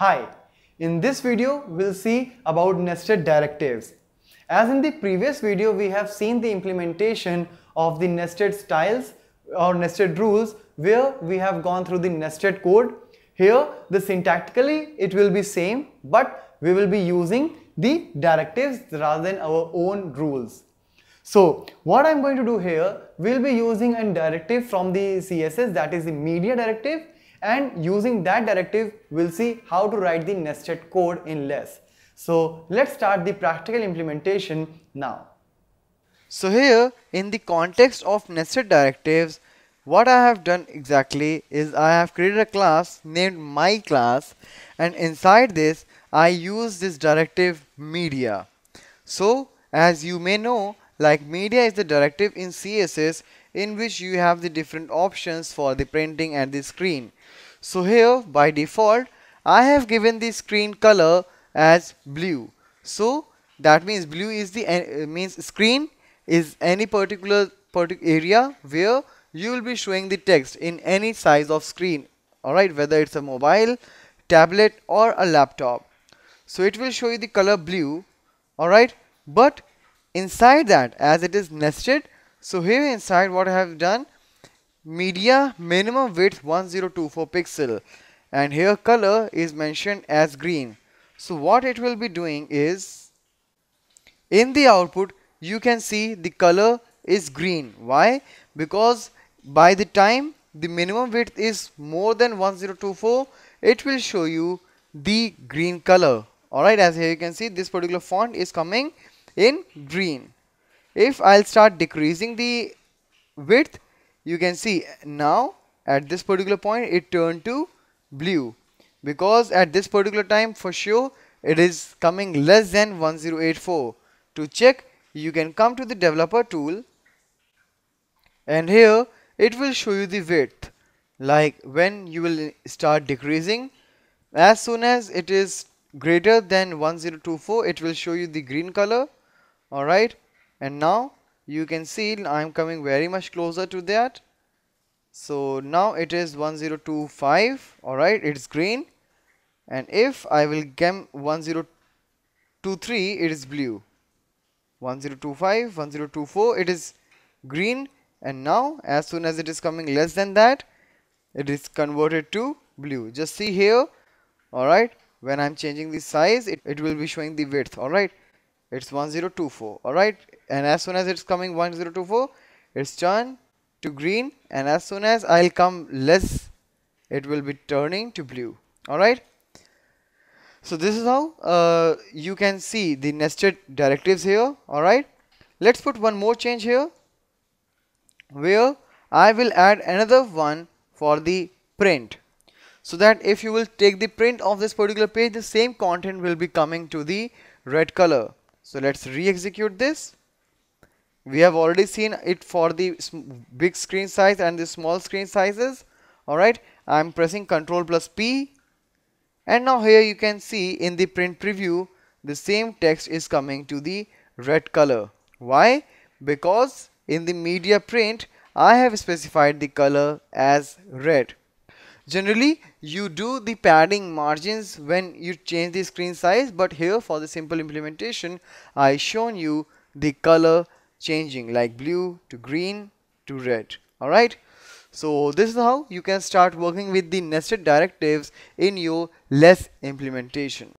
Hi, in this video we'll see about nested directives. As in the previous video we have seen the implementation of the nested styles or nested rules where we have gone through the nested code. Here the syntactically it will be same but we will be using the directives rather than our own rules. So what I'm going to do here, we'll be using a directive from the CSS that is the media directive and using that directive we'll see how to write the nested code in less. So let's start the practical implementation now. So here in the context of nested directives what I have done exactly is I have created a class named my class and inside this I use this directive media. So as you may know like media is the directive in CSS in which you have the different options for the printing and the screen. So here by default I have given the screen color as blue. So that means blue is the uh, means screen is any particular particular area where you will be showing the text in any size of screen alright whether it's a mobile tablet or a laptop so it will show you the color blue alright but inside that as it is nested so here inside what I have done media minimum width 1024 pixel and here color is mentioned as green. So what it will be doing is in the output you can see the color is green. Why? Because by the time the minimum width is more than 1024 it will show you the green color. Alright as here you can see this particular font is coming in green. If I'll start decreasing the width you can see now at this particular point it turned to blue. Because at this particular time for sure it is coming less than 1084 to check you can come to the developer tool and here it will show you the width. Like when you will start decreasing as soon as it is greater than 1024 it will show you the green color alright and now you can see I'm coming very much closer to that. So now it is 1025 alright it's green. And if I will get 1023 it is blue. 1025 1024 it is green. And now as soon as it is coming less than that it is converted to blue. Just see here. Alright when I'm changing the size it, it will be showing the width. Alright it's 1024 alright and as soon as it's coming 1024 it's turned to green. And as soon as I'll come less it will be turning to blue. Alright so this is how uh, you can see the nested directives here. Alright let's put one more change here where I will add another one for the print. So that if you will take the print of this particular page the same content will be coming to the red color so let's re-execute this. We have already seen it for the big screen size and the small screen sizes. Alright I'm pressing Ctrl plus P. And now here you can see in the print preview the same text is coming to the red color. Why? Because in the media print I have specified the color as red Generally, you do the padding margins when you change the screen size, but here for the simple implementation, I shown you the color changing like blue to green to red. Alright. So this is how you can start working with the nested directives in your less implementation.